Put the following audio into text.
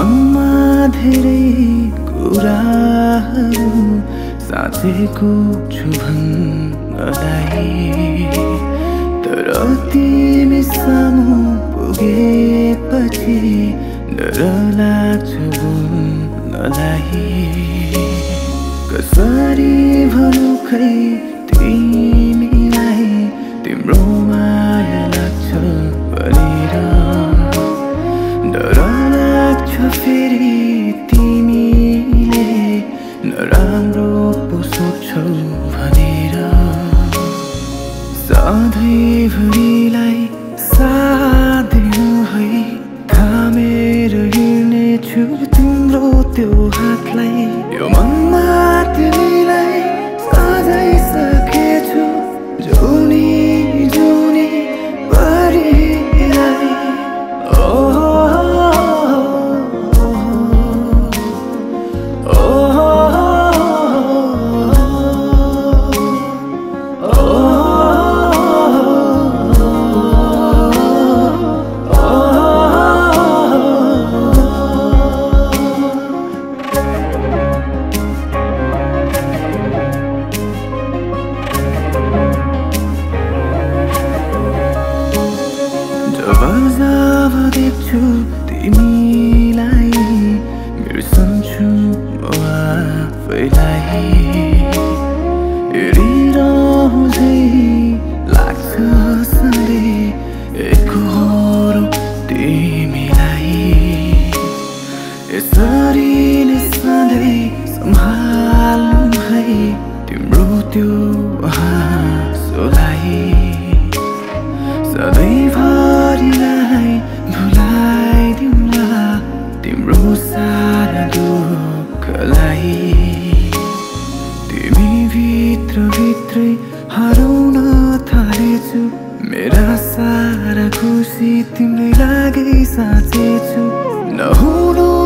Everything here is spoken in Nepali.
मनमा धेरै कुराहरू साँचेको छु तर तिमी सामु पुगेपछि डर लाग्छु बोल्नलाई कसरी भनौँ खै लाग्छ फेरि तिमीले नराम्रो पो सोच्छौ भनेर। सधैँभरिलाई साथ दिनु है। थामेर हिँड्नेछु तिम्रो त्यो हातलाई 주 tìm lại. Mười sân chung mà phải lại Đi đâu gì तिम्रै लागि साँचेछु नहुनु